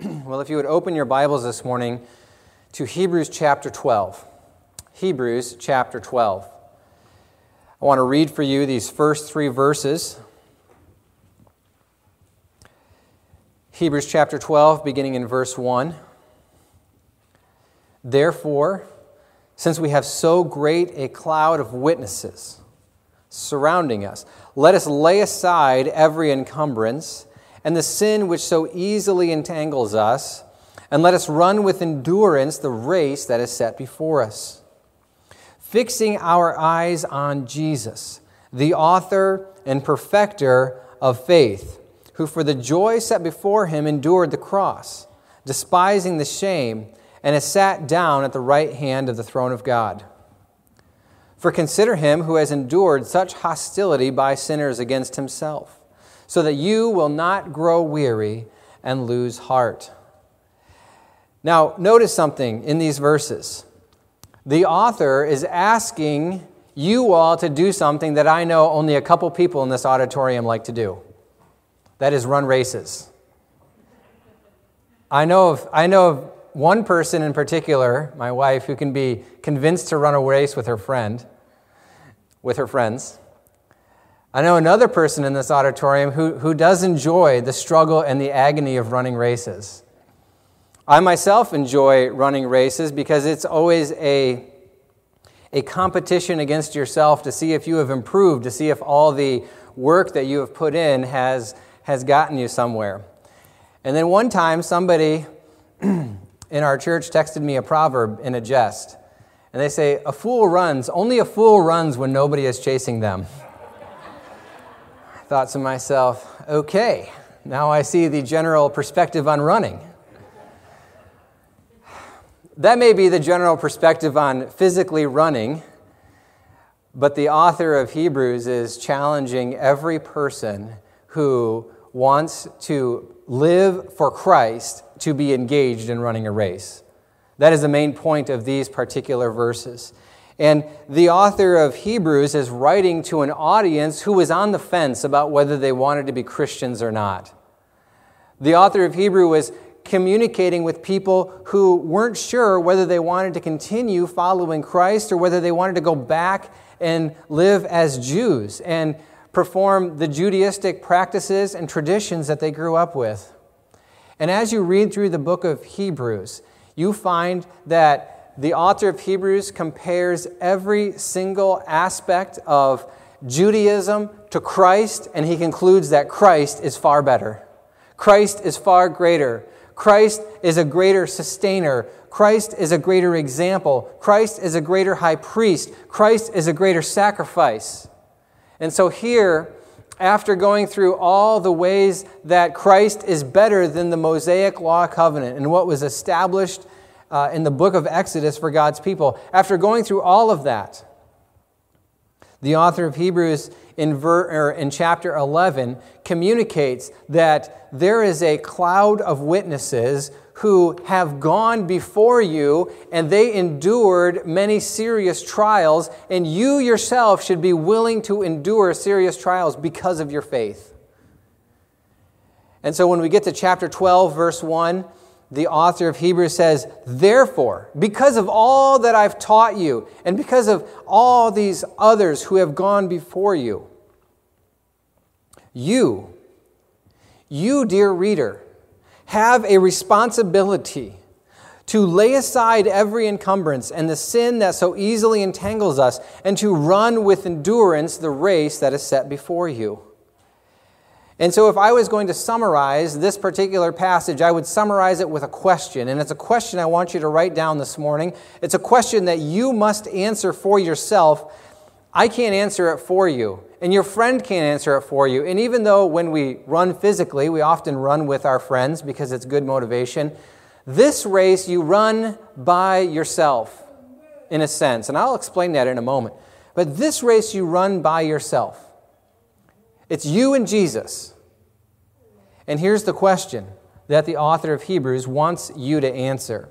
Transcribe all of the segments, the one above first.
well, if you would open your Bibles this morning to Hebrews chapter 12. Hebrews chapter 12. I want to read for you these first three verses. Hebrews chapter 12, beginning in verse 1. Therefore, since we have so great a cloud of witnesses surrounding us, let us lay aside every encumbrance and the sin which so easily entangles us, and let us run with endurance the race that is set before us. Fixing our eyes on Jesus, the author and perfecter of faith, who for the joy set before him endured the cross, despising the shame, and has sat down at the right hand of the throne of God. For consider him who has endured such hostility by sinners against himself so that you will not grow weary and lose heart. Now, notice something in these verses. The author is asking you all to do something that I know only a couple people in this auditorium like to do that is run races. I know of, I know of one person in particular, my wife, who can be convinced to run a race with her friend, with her friends. I know another person in this auditorium who, who does enjoy the struggle and the agony of running races. I myself enjoy running races because it's always a, a competition against yourself to see if you have improved, to see if all the work that you have put in has, has gotten you somewhere. And then one time, somebody in our church texted me a proverb in a jest. And they say, A fool runs, only a fool runs when nobody is chasing them thought to myself, okay, now I see the general perspective on running. That may be the general perspective on physically running, but the author of Hebrews is challenging every person who wants to live for Christ to be engaged in running a race. That is the main point of these particular verses. And the author of Hebrews is writing to an audience who was on the fence about whether they wanted to be Christians or not. The author of Hebrew was communicating with people who weren't sure whether they wanted to continue following Christ or whether they wanted to go back and live as Jews and perform the Judaistic practices and traditions that they grew up with. And as you read through the book of Hebrews, you find that the author of Hebrews compares every single aspect of Judaism to Christ, and he concludes that Christ is far better. Christ is far greater. Christ is a greater sustainer. Christ is a greater example. Christ is a greater high priest. Christ is a greater sacrifice. And so here, after going through all the ways that Christ is better than the Mosaic Law covenant and what was established uh, in the book of Exodus for God's people. After going through all of that, the author of Hebrews in, ver, in chapter 11 communicates that there is a cloud of witnesses who have gone before you and they endured many serious trials, and you yourself should be willing to endure serious trials because of your faith. And so when we get to chapter 12, verse 1, the author of Hebrews says, Therefore, because of all that I've taught you, and because of all these others who have gone before you, you, you, dear reader, have a responsibility to lay aside every encumbrance and the sin that so easily entangles us, and to run with endurance the race that is set before you. And so, if I was going to summarize this particular passage, I would summarize it with a question. And it's a question I want you to write down this morning. It's a question that you must answer for yourself. I can't answer it for you, and your friend can't answer it for you. And even though when we run physically, we often run with our friends because it's good motivation, this race you run by yourself, in a sense. And I'll explain that in a moment. But this race you run by yourself. It's you and Jesus. And here's the question that the author of Hebrews wants you to answer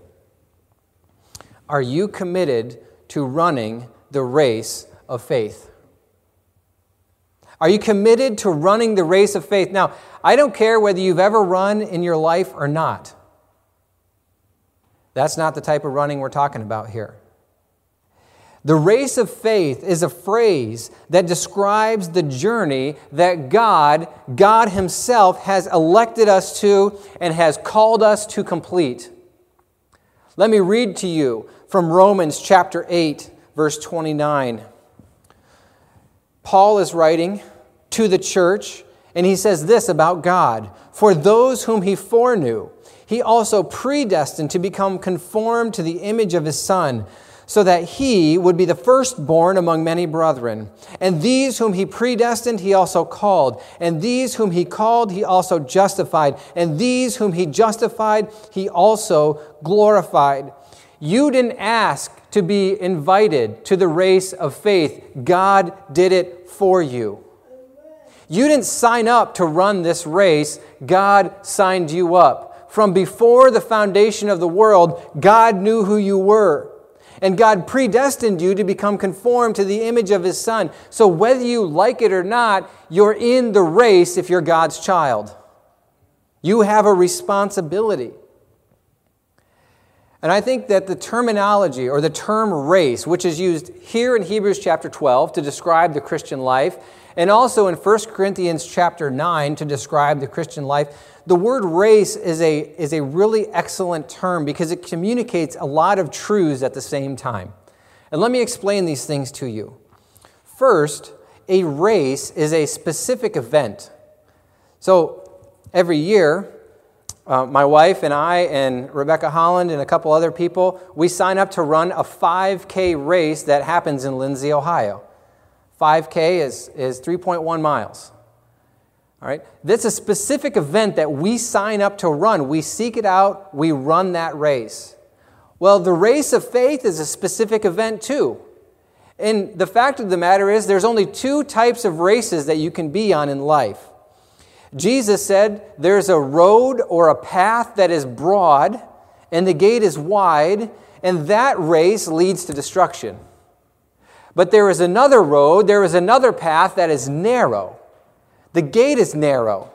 Are you committed to running the race of faith? Are you committed to running the race of faith? Now, I don't care whether you've ever run in your life or not. That's not the type of running we're talking about here. The race of faith is a phrase that describes the journey that God, God Himself, has elected us to and has called us to complete. Let me read to you from Romans chapter 8, verse 29. Paul is writing to the church, and he says this about God For those whom He foreknew, He also predestined to become conformed to the image of His Son so that he would be the firstborn among many brethren. And these whom he predestined, he also called. And these whom he called, he also justified. And these whom he justified, he also glorified. You didn't ask to be invited to the race of faith, God did it for you. You didn't sign up to run this race, God signed you up. From before the foundation of the world, God knew who you were. And God predestined you to become conformed to the image of His Son. So whether you like it or not, you're in the race if you're God's child. You have a responsibility. And I think that the terminology or the term race, which is used here in Hebrews chapter 12 to describe the Christian life, and also in 1 Corinthians chapter 9 to describe the Christian life, the word race is a, is a really excellent term because it communicates a lot of truths at the same time. And let me explain these things to you. First, a race is a specific event. So every year, uh, my wife and I and Rebecca Holland and a couple other people, we sign up to run a 5K race that happens in Lindsey, Ohio. 5K is, is 3.1 miles. All right? That's a specific event that we sign up to run. We seek it out, we run that race. Well, the race of faith is a specific event too. And the fact of the matter is, there's only two types of races that you can be on in life. Jesus said there's a road or a path that is broad, and the gate is wide, and that race leads to destruction. But there is another road, there is another path that is narrow the gate is narrow.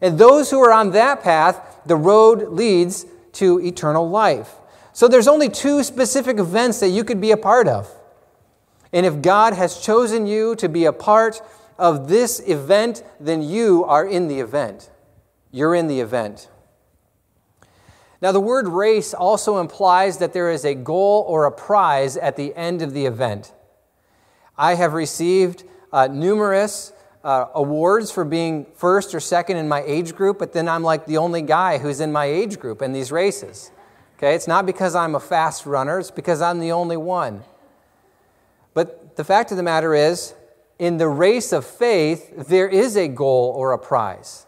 And those who are on that path, the road leads to eternal life. So there's only two specific events that you could be a part of. And if God has chosen you to be a part of this event, then you are in the event. You're in the event. Now, the word race also implies that there is a goal or a prize at the end of the event. I have received uh, numerous uh, awards for being first or second in my age group, but then I'm like the only guy who's in my age group in these races. Okay, it's not because I'm a fast runner, it's because I'm the only one. But the fact of the matter is, in the race of faith, there is a goal or a prize.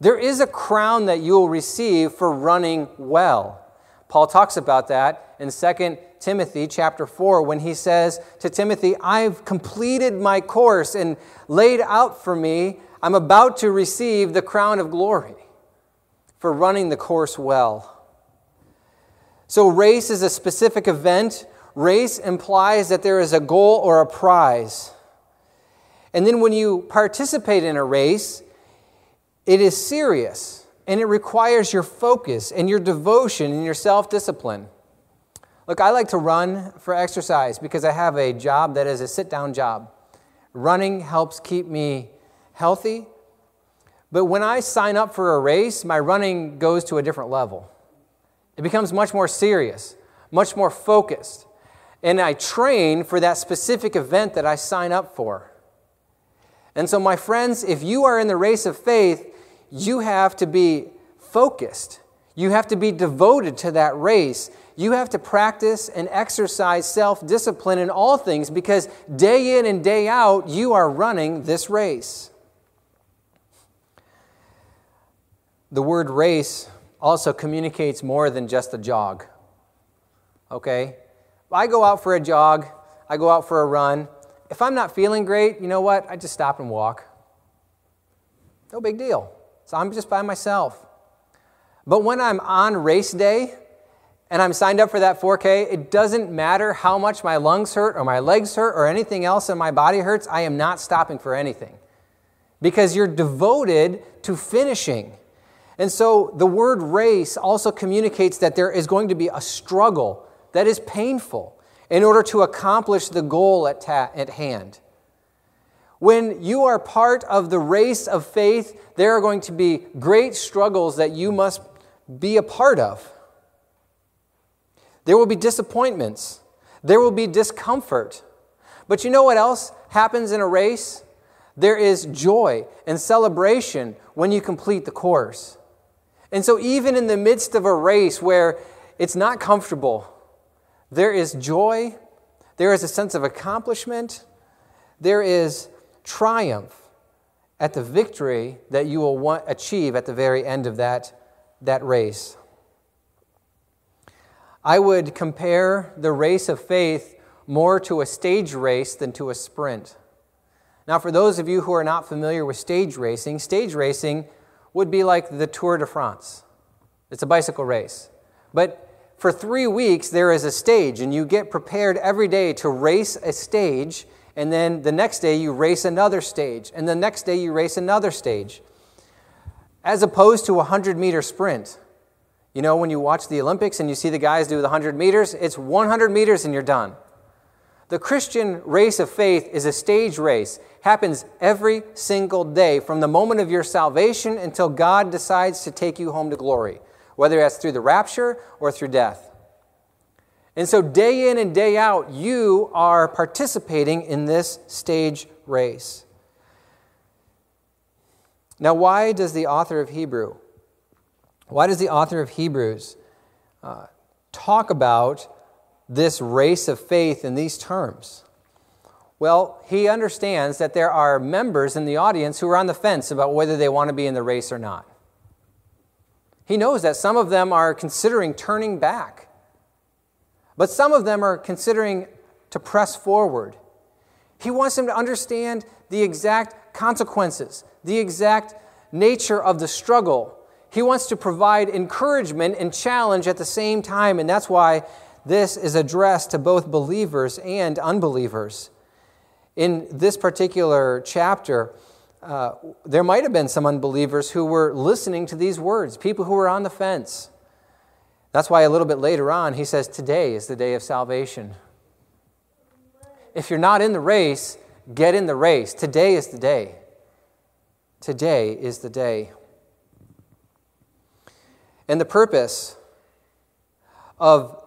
There is a crown that you will receive for running well. Paul talks about that in 2 Timothy chapter 4 when he says to Timothy, I've completed my course and laid out for me, I'm about to receive the crown of glory for running the course well. So, race is a specific event. Race implies that there is a goal or a prize. And then when you participate in a race, it is serious and it requires your focus and your devotion and your self discipline. Look, I like to run for exercise because I have a job that is a sit down job. Running helps keep me healthy. But when I sign up for a race, my running goes to a different level. It becomes much more serious, much more focused. And I train for that specific event that I sign up for. And so, my friends, if you are in the race of faith, you have to be focused. You have to be devoted to that race you have to practice and exercise self discipline in all things because day in and day out, you are running this race. The word race also communicates more than just a jog. Okay? I go out for a jog, I go out for a run. If I'm not feeling great, you know what? I just stop and walk. No big deal. So I'm just by myself. But when I'm on race day, and I'm signed up for that 4K, it doesn't matter how much my lungs hurt or my legs hurt or anything else in my body hurts, I am not stopping for anything. Because you're devoted to finishing. And so the word race also communicates that there is going to be a struggle that is painful in order to accomplish the goal at, ta- at hand. When you are part of the race of faith, there are going to be great struggles that you must be a part of. There will be disappointments. There will be discomfort. But you know what else happens in a race? There is joy and celebration when you complete the course. And so, even in the midst of a race where it's not comfortable, there is joy, there is a sense of accomplishment, there is triumph at the victory that you will want, achieve at the very end of that, that race. I would compare the race of faith more to a stage race than to a sprint. Now, for those of you who are not familiar with stage racing, stage racing would be like the Tour de France. It's a bicycle race. But for three weeks, there is a stage, and you get prepared every day to race a stage, and then the next day, you race another stage, and the next day, you race another stage. As opposed to a 100 meter sprint. You know, when you watch the Olympics and you see the guys do the 100 meters, it's 100 meters and you're done. The Christian race of faith is a stage race. Happens every single day from the moment of your salvation until God decides to take you home to glory, whether that's through the rapture or through death. And so, day in and day out, you are participating in this stage race. Now, why does the author of Hebrew why does the author of Hebrews uh, talk about this race of faith in these terms? Well, he understands that there are members in the audience who are on the fence about whether they want to be in the race or not. He knows that some of them are considering turning back, but some of them are considering to press forward. He wants them to understand the exact consequences, the exact nature of the struggle he wants to provide encouragement and challenge at the same time, and that's why this is addressed to both believers and unbelievers. In this particular chapter, uh, there might have been some unbelievers who were listening to these words, people who were on the fence. That's why a little bit later on, he says, Today is the day of salvation. If you're not in the race, get in the race. Today is the day. Today is the day. And the purpose of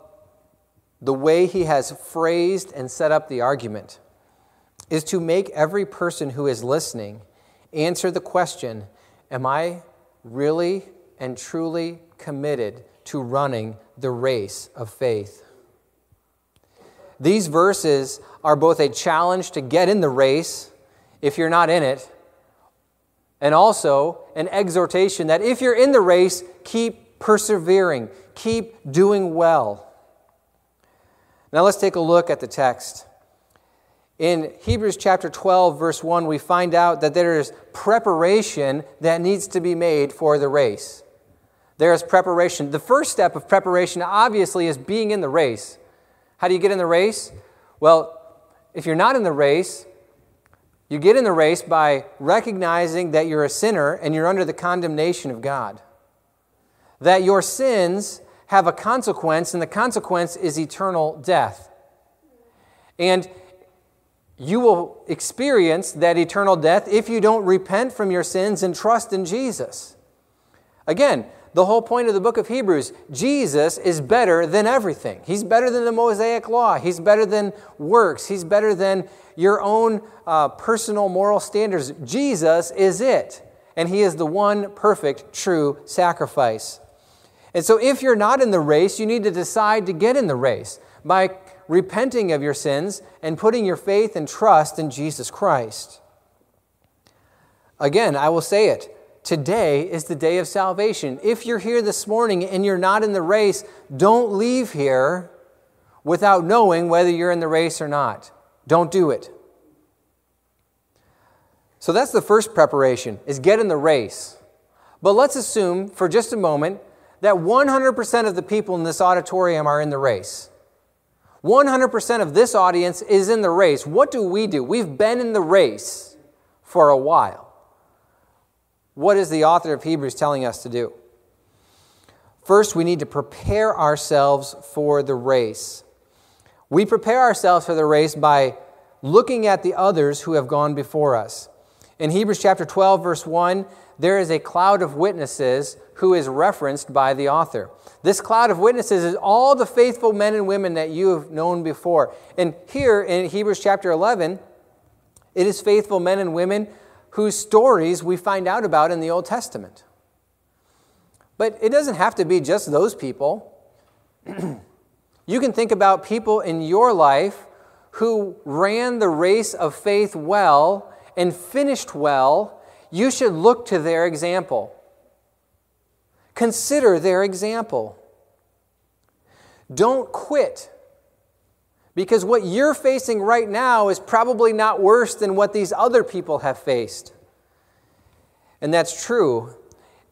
the way he has phrased and set up the argument is to make every person who is listening answer the question Am I really and truly committed to running the race of faith? These verses are both a challenge to get in the race if you're not in it, and also an exhortation that if you're in the race, keep persevering, keep doing well. Now let's take a look at the text. In Hebrews chapter 12, verse 1, we find out that there is preparation that needs to be made for the race. There is preparation. The first step of preparation, obviously, is being in the race. How do you get in the race? Well, if you're not in the race, you get in the race by recognizing that you're a sinner and you're under the condemnation of God that your sins have a consequence, and the consequence is eternal death. And you will experience that eternal death if you don't repent from your sins and trust in Jesus. Again, the whole point of the book of Hebrews Jesus is better than everything. He's better than the Mosaic law, He's better than works, He's better than your own uh, personal moral standards. Jesus is it, and He is the one perfect, true sacrifice. And so, if you're not in the race, you need to decide to get in the race by repenting of your sins and putting your faith and trust in Jesus Christ. Again, I will say it. Today is the day of salvation. If you're here this morning and you're not in the race, don't leave here without knowing whether you're in the race or not. Don't do it. So that's the first preparation is get in the race. But let's assume for just a moment that 100% of the people in this auditorium are in the race. 100% of this audience is in the race. What do we do? We've been in the race for a while. What is the author of Hebrews telling us to do? First, we need to prepare ourselves for the race. We prepare ourselves for the race by looking at the others who have gone before us. In Hebrews chapter 12, verse 1, there is a cloud of witnesses who is referenced by the author. This cloud of witnesses is all the faithful men and women that you have known before. And here in Hebrews chapter 11, it is faithful men and women whose stories we find out about in the Old Testament. But it doesn't have to be just those people. you can think about people in your life who ran the race of faith well and finished well. You should look to their example. Consider their example. Don't quit. Because what you're facing right now is probably not worse than what these other people have faced. And that's true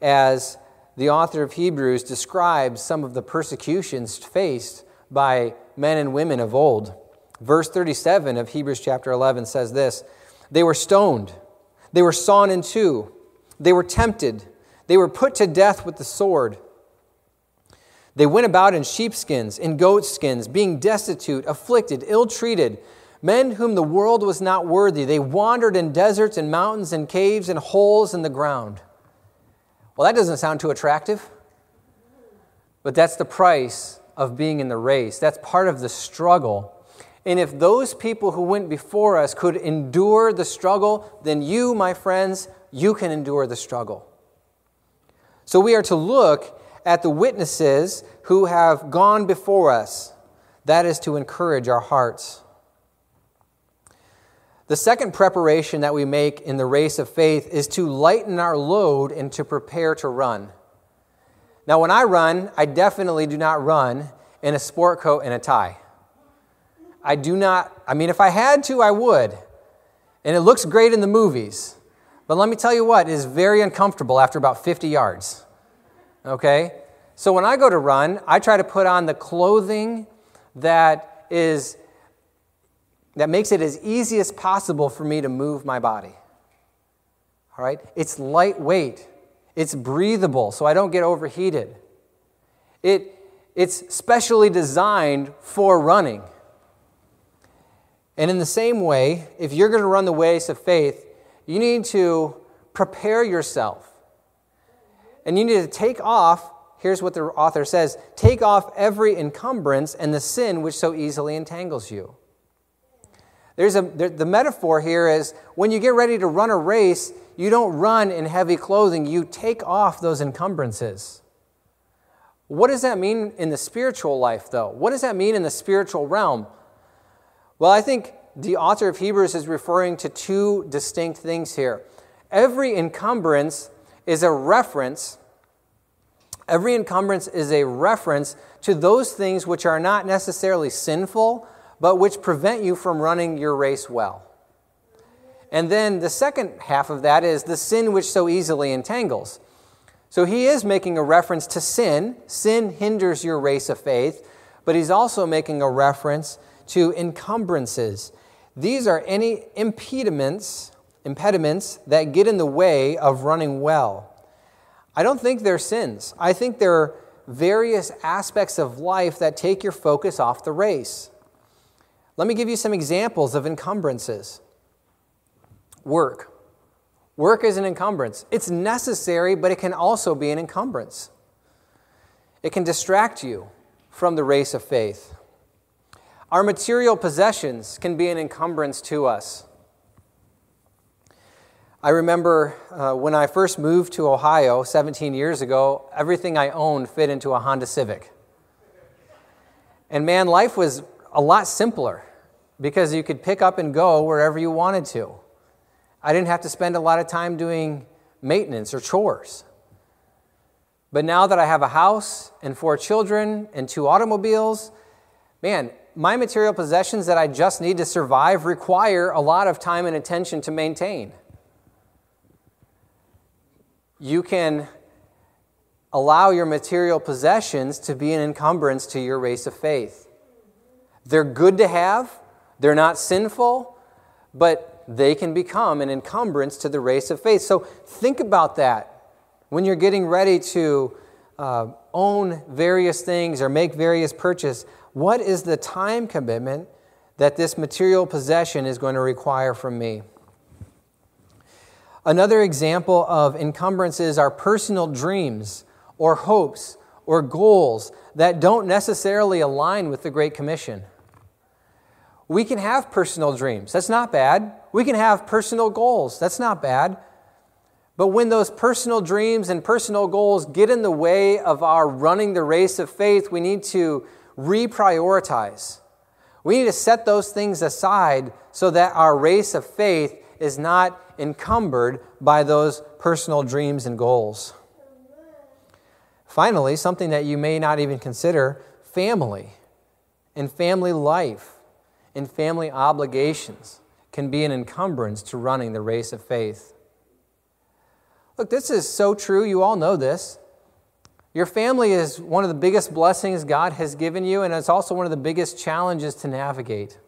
as the author of Hebrews describes some of the persecutions faced by men and women of old. Verse 37 of Hebrews chapter 11 says this They were stoned, they were sawn in two, they were tempted, they were put to death with the sword. They went about in sheepskins, in goatskins, being destitute, afflicted, ill treated, men whom the world was not worthy. They wandered in deserts and mountains and caves and holes in the ground. Well, that doesn't sound too attractive. But that's the price of being in the race. That's part of the struggle. And if those people who went before us could endure the struggle, then you, my friends, you can endure the struggle. So we are to look at the witnesses who have gone before us. That is to encourage our hearts. The second preparation that we make in the race of faith is to lighten our load and to prepare to run. Now, when I run, I definitely do not run in a sport coat and a tie. I do not, I mean, if I had to, I would. And it looks great in the movies. But let me tell you what, it is very uncomfortable after about 50 yards. Okay? So when I go to run, I try to put on the clothing that is that makes it as easy as possible for me to move my body. All right? It's lightweight, it's breathable, so I don't get overheated. It, it's specially designed for running. And in the same way, if you're going to run the ways of faith, you need to prepare yourself. And you need to take off, here's what the author says take off every encumbrance and the sin which so easily entangles you. There's a, the metaphor here is when you get ready to run a race, you don't run in heavy clothing, you take off those encumbrances. What does that mean in the spiritual life, though? What does that mean in the spiritual realm? Well, I think the author of Hebrews is referring to two distinct things here. Every encumbrance is a reference, every encumbrance is a reference to those things which are not necessarily sinful, but which prevent you from running your race well. And then the second half of that is the sin which so easily entangles. So he is making a reference to sin. Sin hinders your race of faith, but he's also making a reference to encumbrances. These are any impediments, impediments that get in the way of running well. I don't think they're sins. I think they're various aspects of life that take your focus off the race. Let me give you some examples of encumbrances. Work. Work is an encumbrance. It's necessary, but it can also be an encumbrance. It can distract you from the race of faith. Our material possessions can be an encumbrance to us. I remember uh, when I first moved to Ohio 17 years ago, everything I owned fit into a Honda Civic. And man, life was a lot simpler because you could pick up and go wherever you wanted to. I didn't have to spend a lot of time doing maintenance or chores. But now that I have a house and four children and two automobiles, man, my material possessions that I just need to survive require a lot of time and attention to maintain. You can allow your material possessions to be an encumbrance to your race of faith. They're good to have, they're not sinful, but they can become an encumbrance to the race of faith. So think about that when you're getting ready to uh, own various things or make various purchases, what is the time commitment that this material possession is going to require from me? Another example of encumbrances are personal dreams or hopes or goals that don't necessarily align with the Great Commission. We can have personal dreams. That's not bad. We can have personal goals. That's not bad. But when those personal dreams and personal goals get in the way of our running the race of faith, we need to reprioritize. We need to set those things aside so that our race of faith is not encumbered by those personal dreams and goals. Finally, something that you may not even consider family and family life and family obligations can be an encumbrance to running the race of faith. Look, this is so true. You all know this. Your family is one of the biggest blessings God has given you, and it's also one of the biggest challenges to navigate.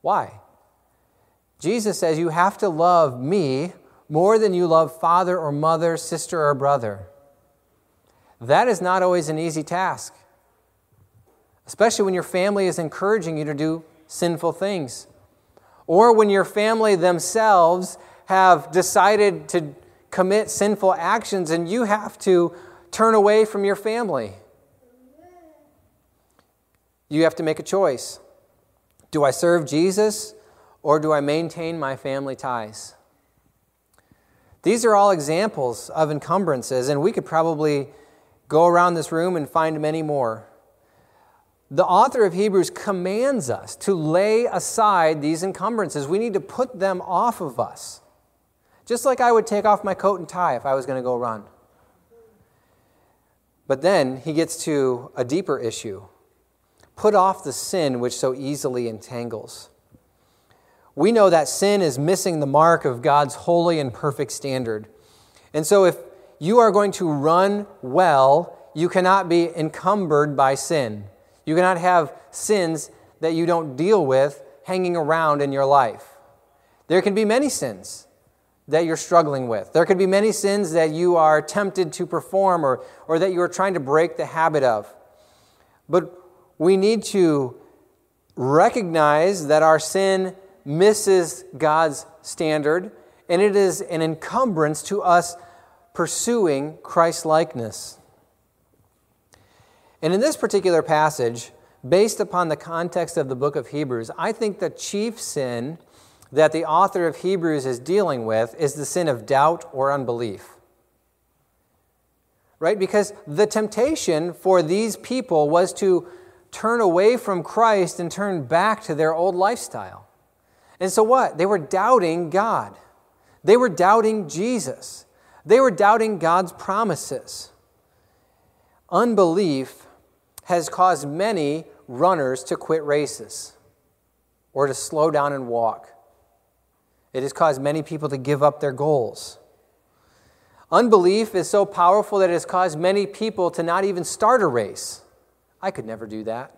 Why? Jesus says you have to love me more than you love father or mother, sister or brother. That is not always an easy task, especially when your family is encouraging you to do sinful things, or when your family themselves have decided to commit sinful actions and you have to turn away from your family. You have to make a choice. Do I serve Jesus or do I maintain my family ties? These are all examples of encumbrances, and we could probably Go around this room and find many more. The author of Hebrews commands us to lay aside these encumbrances. We need to put them off of us. Just like I would take off my coat and tie if I was going to go run. But then he gets to a deeper issue put off the sin which so easily entangles. We know that sin is missing the mark of God's holy and perfect standard. And so, if you are going to run well, you cannot be encumbered by sin. You cannot have sins that you don't deal with hanging around in your life. There can be many sins that you're struggling with. There could be many sins that you are tempted to perform or, or that you are trying to break the habit of. But we need to recognize that our sin misses God's standard and it is an encumbrance to us pursuing Christ likeness. And in this particular passage, based upon the context of the book of Hebrews, I think the chief sin that the author of Hebrews is dealing with is the sin of doubt or unbelief. Right? Because the temptation for these people was to turn away from Christ and turn back to their old lifestyle. And so what? They were doubting God. They were doubting Jesus. They were doubting God's promises. Unbelief has caused many runners to quit races or to slow down and walk. It has caused many people to give up their goals. Unbelief is so powerful that it has caused many people to not even start a race. I could never do that.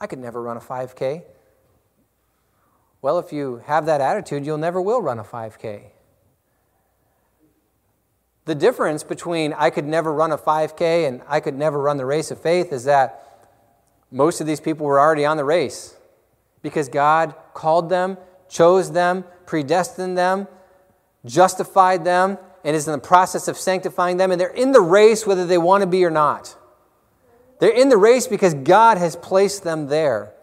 I could never run a 5K. Well, if you have that attitude, you'll never will run a 5K. The difference between I could never run a 5K and I could never run the race of faith is that most of these people were already on the race because God called them, chose them, predestined them, justified them, and is in the process of sanctifying them. And they're in the race whether they want to be or not. They're in the race because God has placed them there.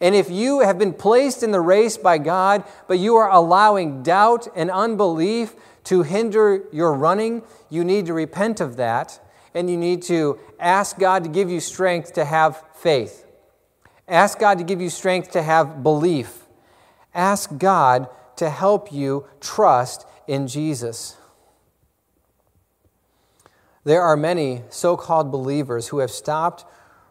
And if you have been placed in the race by God, but you are allowing doubt and unbelief to hinder your running, you need to repent of that and you need to ask God to give you strength to have faith. Ask God to give you strength to have belief. Ask God to help you trust in Jesus. There are many so called believers who have stopped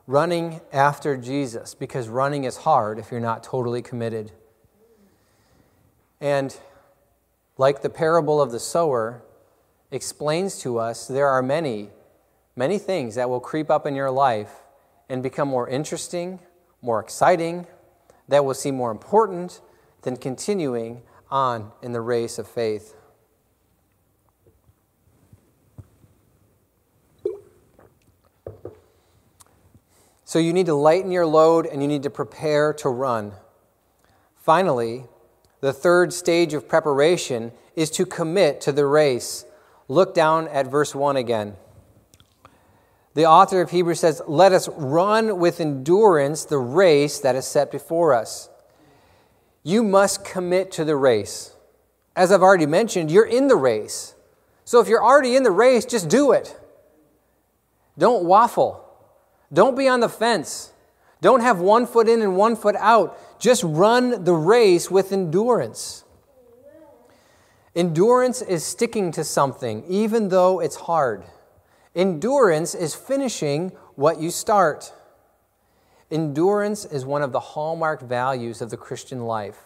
running after Jesus because running is hard if you're not totally committed. And like the parable of the sower explains to us, there are many, many things that will creep up in your life and become more interesting, more exciting, that will seem more important than continuing on in the race of faith. So you need to lighten your load and you need to prepare to run. Finally, the third stage of preparation is to commit to the race. Look down at verse 1 again. The author of Hebrews says, Let us run with endurance the race that is set before us. You must commit to the race. As I've already mentioned, you're in the race. So if you're already in the race, just do it. Don't waffle. Don't be on the fence. Don't have one foot in and one foot out. Just run the race with endurance. Endurance is sticking to something, even though it's hard. Endurance is finishing what you start. Endurance is one of the hallmark values of the Christian life.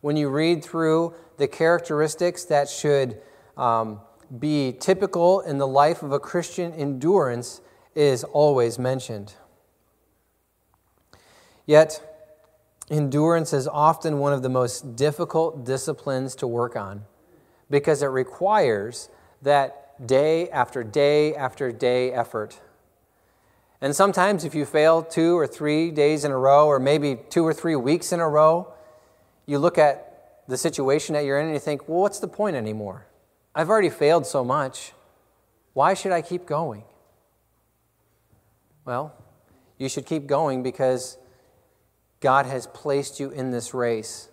When you read through the characteristics that should um, be typical in the life of a Christian, endurance is always mentioned. Yet, endurance is often one of the most difficult disciplines to work on because it requires that day after day after day effort. And sometimes, if you fail two or three days in a row, or maybe two or three weeks in a row, you look at the situation that you're in and you think, well, what's the point anymore? I've already failed so much. Why should I keep going? Well, you should keep going because God has placed you in this race.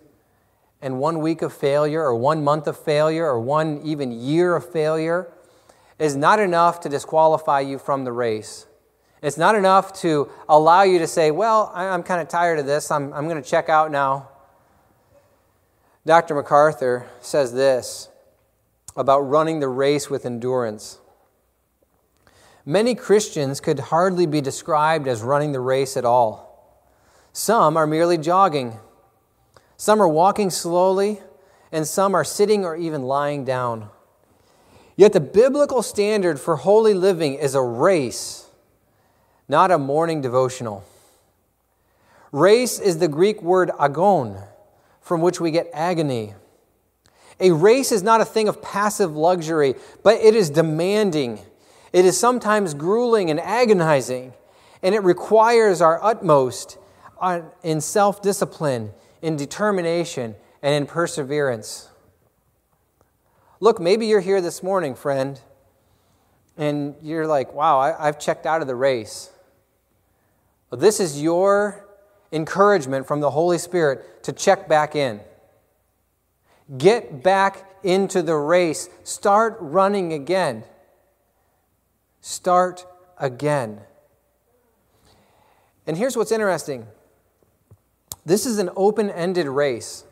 And one week of failure, or one month of failure, or one even year of failure is not enough to disqualify you from the race. It's not enough to allow you to say, Well, I'm kind of tired of this. I'm, I'm going to check out now. Dr. MacArthur says this about running the race with endurance. Many Christians could hardly be described as running the race at all. Some are merely jogging, some are walking slowly, and some are sitting or even lying down. Yet the biblical standard for holy living is a race, not a morning devotional. Race is the Greek word agon, from which we get agony. A race is not a thing of passive luxury, but it is demanding. It is sometimes grueling and agonizing, and it requires our utmost in self discipline, in determination, and in perseverance. Look, maybe you're here this morning, friend, and you're like, wow, I, have checked out of the race. Well, this is your encouragement from the Holy Spirit to check back in. Get back into the race. Start running again. Start again. And here's what's interesting this is an open ended race.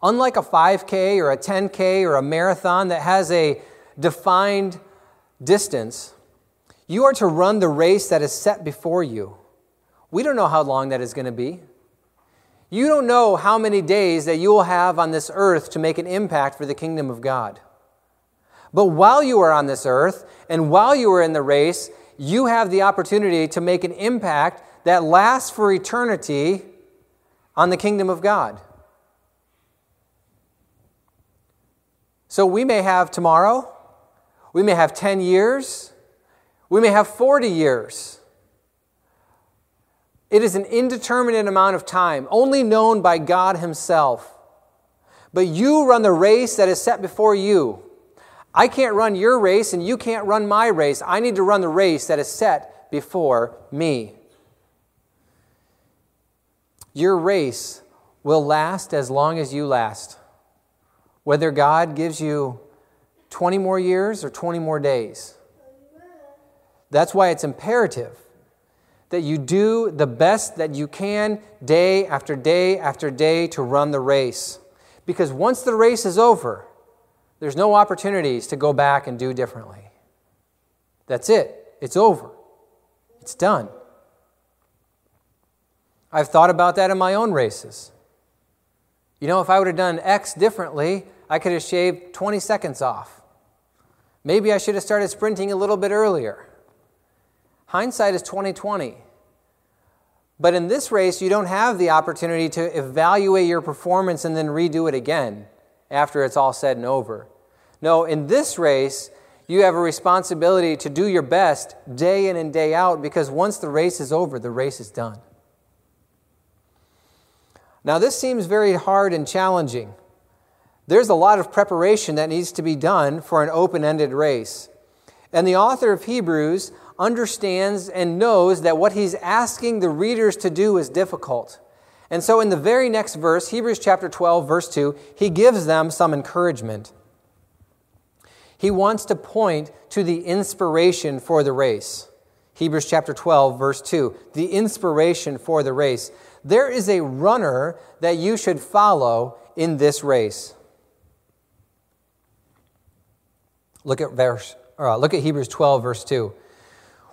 Unlike a 5K or a 10K or a marathon that has a defined distance, you are to run the race that is set before you. We don't know how long that is going to be. You don't know how many days that you will have on this earth to make an impact for the kingdom of God. But while you are on this earth and while you are in the race, you have the opportunity to make an impact that lasts for eternity on the kingdom of God. So we may have tomorrow, we may have 10 years, we may have 40 years. It is an indeterminate amount of time, only known by God Himself. But you run the race that is set before you. I can't run your race, and you can't run my race. I need to run the race that is set before me. Your race will last as long as you last. Whether God gives you 20 more years or 20 more days. That's why it's imperative that you do the best that you can day after day after day to run the race. Because once the race is over, there's no opportunities to go back and do differently. That's it. It's over. It's done. I've thought about that in my own races. You know, if I would have done X differently, I could have shaved 20 seconds off. Maybe I should have started sprinting a little bit earlier. Hindsight is 2020. But in this race, you don't have the opportunity to evaluate your performance and then redo it again after it's all said and over. No, in this race, You have a responsibility to do your best day in and day out because once the race is over, the race is done. Now, this seems very hard and challenging. There's a lot of preparation that needs to be done for an open ended race. And the author of Hebrews understands and knows that what he's asking the readers to do is difficult. And so, in the very next verse, Hebrews chapter 12, verse 2, he gives them some encouragement. He wants to point to the inspiration for the race. Hebrews chapter 12, verse 2, the inspiration for the race. There is a runner that you should follow in this race. Look at verse, uh, look at Hebrews 12, verse 2.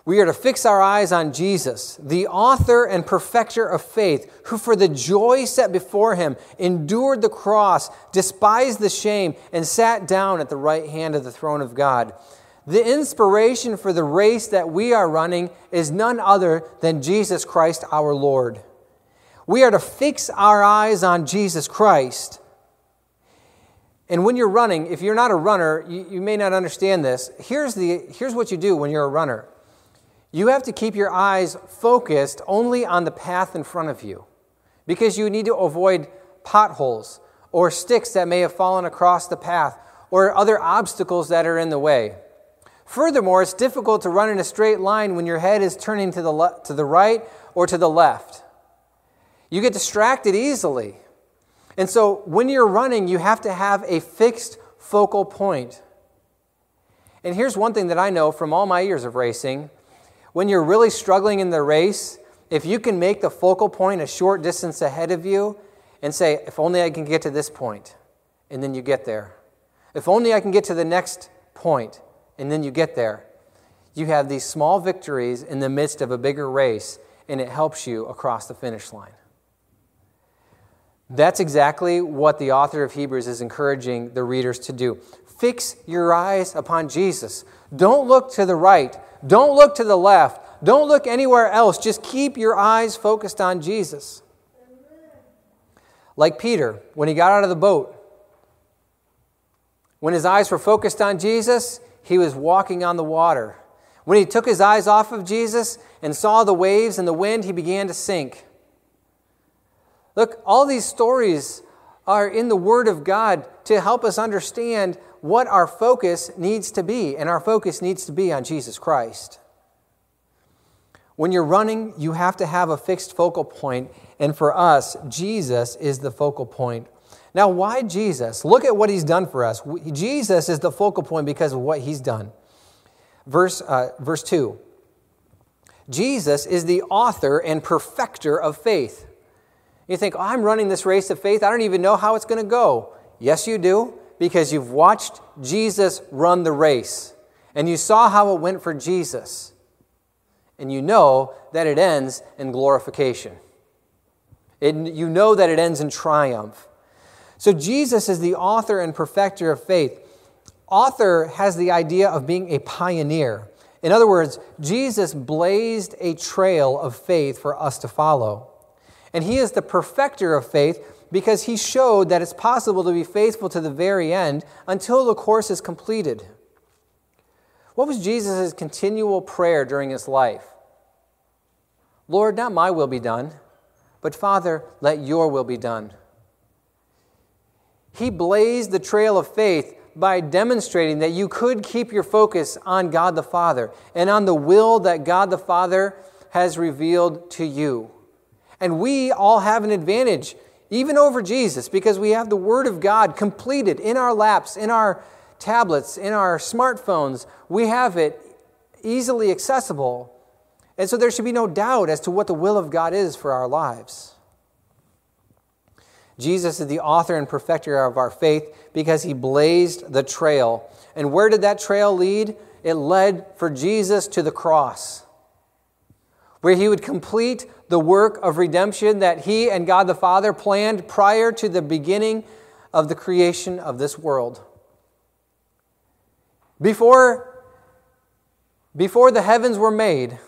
We are to fix our eyes on Jesus, the author and perfecter of faith, who for the joy set before him endured the cross, despised the shame, and sat down at the right hand of the throne of God. The inspiration for the race that we are running is none other than Jesus Christ our Lord. We are to fix our eyes on Jesus Christ. And when you're running, if you're not a runner, you, you may not understand this. Here's, the, here's what you do when you're a runner you have to keep your eyes focused only on the path in front of you because you need to avoid potholes or sticks that may have fallen across the path or other obstacles that are in the way. Furthermore, it's difficult to run in a straight line when your head is turning to the, le- to the right or to the left. You get distracted easily. And so when you're running, you have to have a fixed focal point. And here's one thing that I know from all my years of racing when you're really struggling in the race, if you can make the focal point a short distance ahead of you and say, if only I can get to this point, and then you get there. If only I can get to the next point, and then you get there. You have these small victories in the midst of a bigger race, and it helps you across the finish line. That's exactly what the author of Hebrews is encouraging the readers to do. Fix your eyes upon Jesus. Don't look to the right. Don't look to the left. Don't look anywhere else. Just keep your eyes focused on Jesus. Like Peter, when he got out of the boat, when his eyes were focused on Jesus, he was walking on the water. When he took his eyes off of Jesus and saw the waves and the wind, he began to sink. Look, all these stories are in the Word of God to help us understand what our focus needs to be, and our focus needs to be on Jesus Christ. When you're running, you have to have a fixed focal point, and for us, Jesus is the focal point. Now, why Jesus? Look at what he's done for us. Jesus is the focal point because of what he's done. Verse, uh, verse 2 Jesus is the author and perfecter of faith. You think, oh, I'm running this race of faith. I don't even know how it's going to go. Yes, you do because you've watched Jesus run the race and you saw how it went for Jesus. And you know that it ends in glorification. It, you know that it ends in triumph. So Jesus is the author and perfecter of faith. Author has the idea of being a pioneer. In other words, Jesus blazed a trail of faith for us to follow. And he is the perfecter of faith because he showed that it's possible to be faithful to the very end until the course is completed. What was Jesus' continual prayer during his life? Lord, not my will be done, but Father, let your will be done. He blazed the trail of faith by demonstrating that you could keep your focus on God the Father and on the will that God the Father has revealed to you. And we all have an advantage even over Jesus, because we have the Word of God completed in our laps, in our tablets, in our smartphones. We have it easily accessible. And so there should be no doubt as to what the will of God is for our lives. Jesus is the author and perfecter of our faith because he blazed the trail. And where did that trail lead? It led for Jesus to the cross, where he would complete the work of redemption that He and God the Father planned prior to the beginning of the creation of this world. Before, before the heavens were made,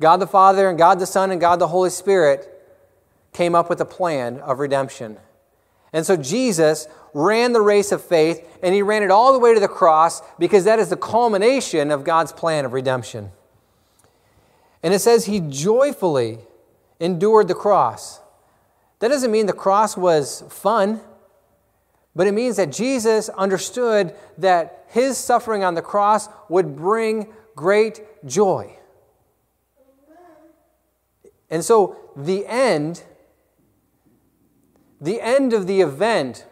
God the Father and God the Son and God the Holy Spirit came up with a plan of redemption. And so Jesus ran the race of faith, and he ran it all the way to the cross because that is the culmination of God's plan of redemption. And it says he joyfully endured the cross. That doesn't mean the cross was fun, but it means that Jesus understood that his suffering on the cross would bring great joy. And so the end, the end of the event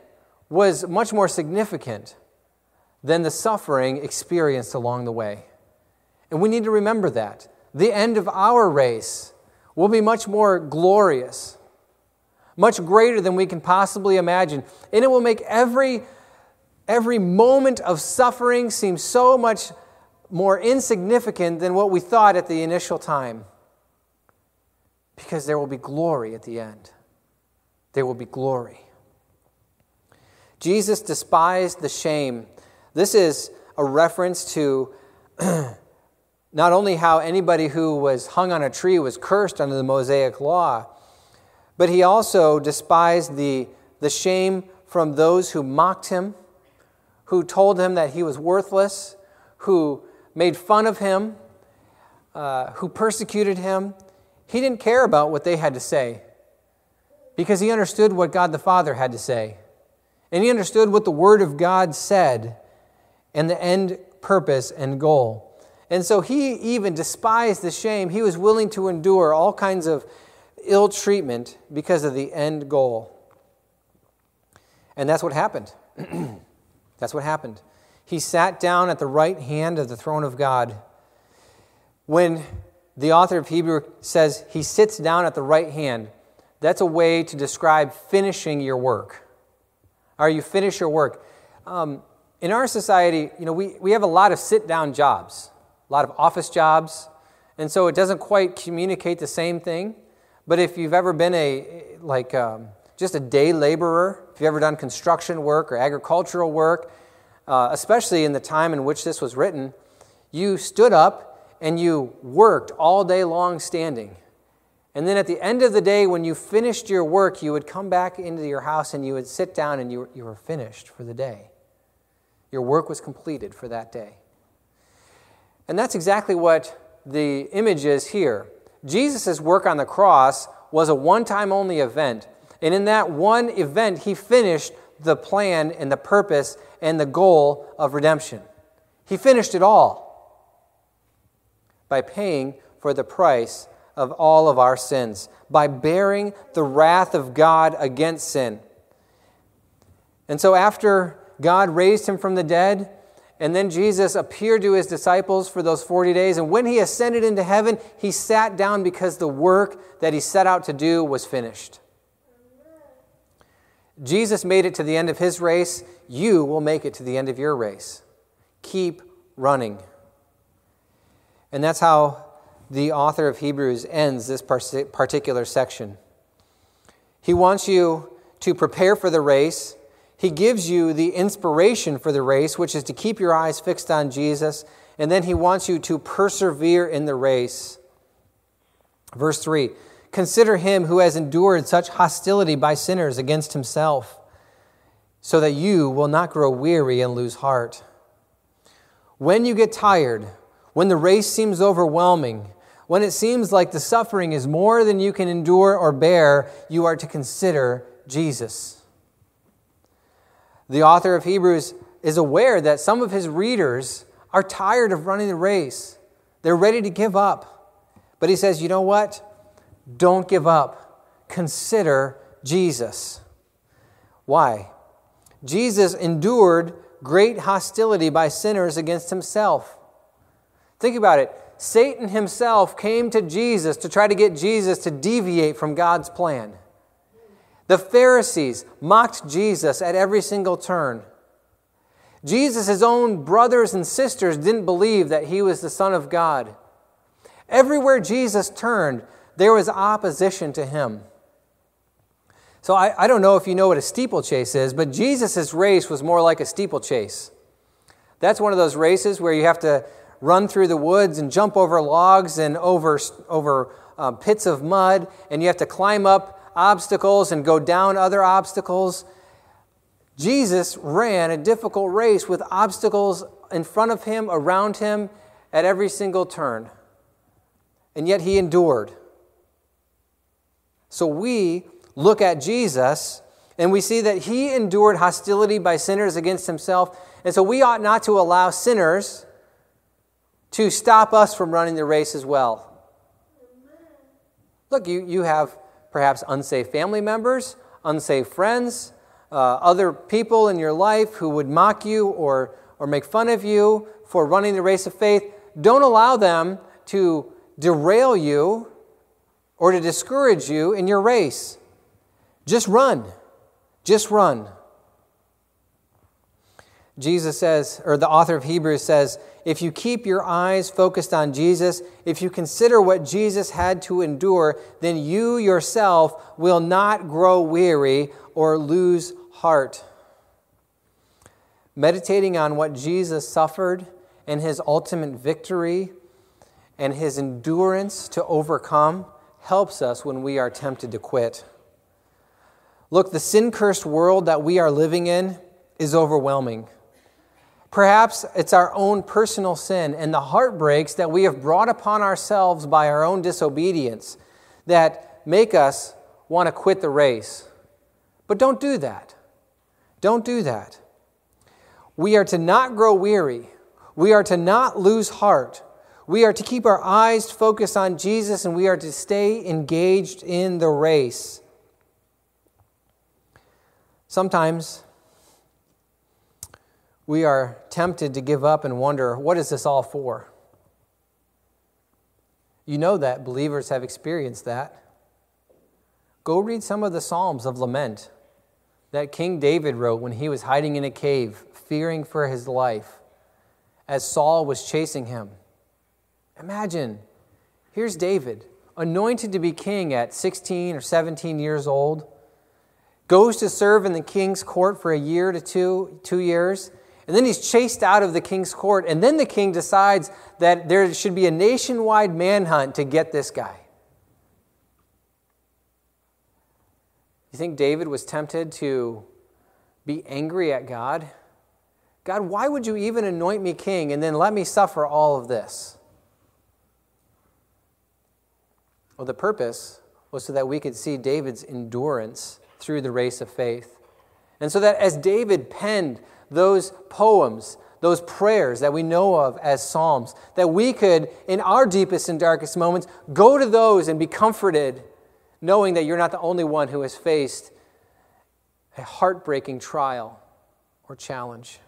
was much more significant than the suffering experienced along the way. And we need to remember that. The end of our race will be much more glorious, much greater than we can possibly imagine. And it will make every, every moment of suffering seem so much more insignificant than what we thought at the initial time. Because there will be glory at the end. There will be glory. Jesus despised the shame. This is a reference to not only how anybody who was hung on a tree was cursed under the Mosaic law, but he also despised the, the shame from those who mocked him, who told him that he was worthless, who made fun of him, uh, who persecuted him. He didn't care about what they had to say because he understood what God the Father had to say. And he understood what the Word of God said and the end purpose and goal. And so he even despised the shame. He was willing to endure all kinds of ill treatment because of the end goal. And that's what happened. that's what happened. He sat down at the right hand of the throne of God. When the author of Hebrew says he sits down at the right hand, that's a way to describe finishing your work. Are you finish your work? Um, in our society, you know, we, we have a lot of sit down jobs a lot of office jobs, and so it doesn't quite communicate the same thing. But if you've ever been a, like, um, just a day laborer, if you've ever done construction work or agricultural work, uh, especially in the time in which this was written, you stood up and you worked all day long standing. And then at the end of the day, when you finished your work, you would come back into your house and you would sit down and you, you were finished for the day. Your work was completed for that day. And that's exactly what the image is here. Jesus' work on the cross was a one time only event. And in that one event, he finished the plan and the purpose and the goal of redemption. He finished it all by paying for the price of all of our sins, by bearing the wrath of God against sin. And so, after God raised him from the dead, and then Jesus appeared to his disciples for those 40 days. And when he ascended into heaven, he sat down because the work that he set out to do was finished. Jesus made it to the end of his race. You will make it to the end of your race. Keep running. And that's how the author of Hebrews ends this particular section. He wants you to prepare for the race he gives you the inspiration for the race, which is to keep your eyes fixed on Jesus, and then he wants you to persevere in the race. Verse 3 Consider him who has endured such hostility by sinners against himself, so that you will not grow weary and lose heart. When you get tired, when the race seems overwhelming, when it seems like the suffering is more than you can endure or bear, you are to consider Jesus. The author of Hebrews is aware that some of his readers are tired of running the race. They're ready to give up. But he says, you know what? Don't give up. Consider Jesus. Why? Jesus endured great hostility by sinners against himself. Think about it. Satan himself came to Jesus to try to get Jesus to deviate from God's plan. The Pharisees mocked Jesus at every single turn. Jesus' own brothers and sisters didn't believe that he was the Son of God. Everywhere Jesus turned, there was opposition to him. So I, I don't know if you know what a steeplechase is, but Jesus' race was more like a steeplechase. That's one of those races where you have to run through the woods and jump over logs and over, over um, pits of mud, and you have to climb up obstacles and go down other obstacles. Jesus ran a difficult race with obstacles in front of him, around him, at every single turn. And yet he endured. So we look at Jesus and we see that he endured hostility by sinners against himself. And so we ought not to allow sinners to stop us from running the race as well. Look, you, you have perhaps unsafe family members, unsafe friends, uh, other people in your life who would mock you or, or make fun of you for running the race of faith. Don't allow them to derail you or to discourage you in your race. Just run. Just run. Jesus says, or the author of Hebrews says, if you keep your eyes focused on Jesus, if you consider what Jesus had to endure, then you yourself will not grow weary or lose heart. Meditating on what Jesus suffered and his ultimate victory and his endurance to overcome helps us when we are tempted to quit. Look, the sin cursed world that we are living in is overwhelming. Perhaps it's our own personal sin and the heartbreaks that we have brought upon ourselves by our own disobedience that make us want to quit the race. But don't do that. Don't do that. We are to not grow weary. We are to not lose heart. We are to keep our eyes focused on Jesus and we are to stay engaged in the race. Sometimes we are tempted to give up and wonder, what is this all for? You know that believers have experienced that. Go read some of the Psalms of lament that King David wrote when he was hiding in a cave, fearing for his life, as Saul was chasing him. Imagine, here's David, anointed to be king at 16 or 17 years old goes to serve in the king's court for a year to two, two years, and then he's chased out of the king's court, and then the king decides that there should be a nationwide manhunt to get this guy. You think David was tempted to be angry at God? God, why would you even anoint me king and then let me suffer all of this? Well, the purpose was so that we could see David's endurance through the race of faith. And so that as David penned those poems, those prayers that we know of as Psalms, that we could, in our deepest and darkest moments, go to those and be comforted, knowing that you're not the only one who has faced a heartbreaking trial or challenge.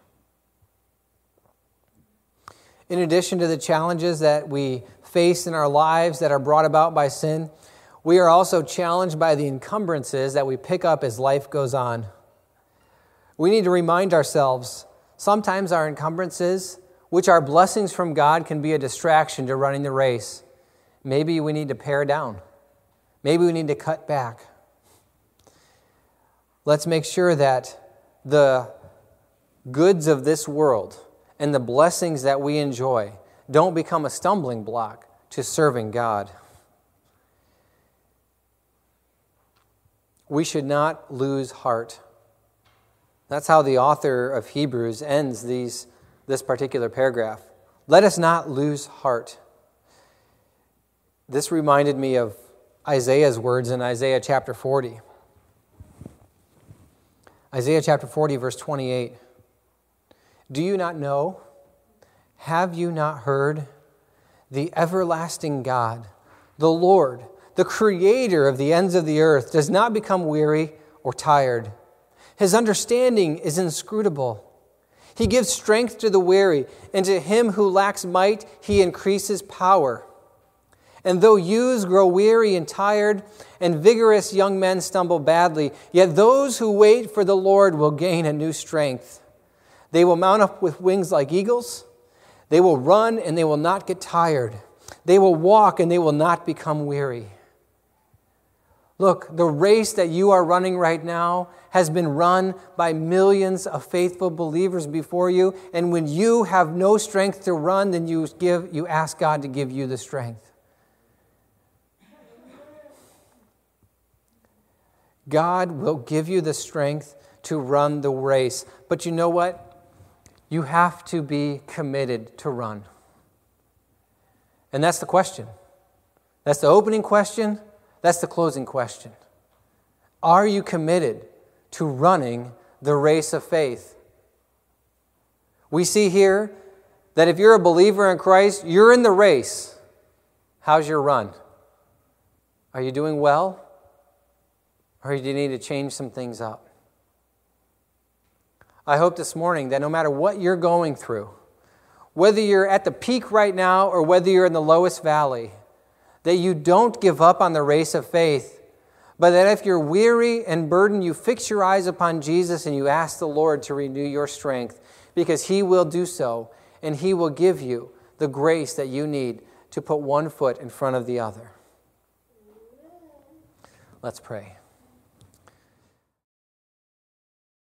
In addition to the challenges that we face in our lives that are brought about by sin, we are also challenged by the encumbrances that we pick up as life goes on. We need to remind ourselves sometimes our encumbrances, which are blessings from God, can be a distraction to running the race. Maybe we need to pare down. Maybe we need to cut back. Let's make sure that the goods of this world and the blessings that we enjoy don't become a stumbling block to serving God. we should not lose heart. That's how the author of Hebrews ends these, this particular paragraph. Let us not lose heart. This reminded me of Isaiah's words in Isaiah chapter 40. Isaiah chapter 40, verse 28. Do you not know? Have you not heard? The everlasting God, the Lord, the creator of the ends of the earth, does not become weary or tired. His understanding is inscrutable. He gives strength to the weary, and to him who lacks might, he increases power. And though youths grow weary and tired, and vigorous young men stumble badly, yet those who wait for the Lord will gain a new strength. They will mount up with wings like eagles. They will run and they will not get tired. They will walk and they will not become weary. Look, the race that you are running right now has been run by millions of faithful believers before you, and when you have no strength to run, then you give you ask God to give you the strength. God will give you the strength to run the race. But you know what? You have to be committed to run. And that's the question. That's the opening question. That's the closing question. Are you committed to running the race of faith? We see here that if you're a believer in Christ, you're in the race. How's your run? Are you doing well? Or do you need to change some things up? I hope this morning that no matter what you're going through, whether you're at the peak right now or whether you're in the lowest valley, that you don't give up on the race of faith, but that if you're weary and burdened, you fix your eyes upon Jesus and you ask the Lord to renew your strength because He will do so and He will give you the grace that you need to put one foot in front of the other. Let's pray.